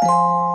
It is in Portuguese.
Música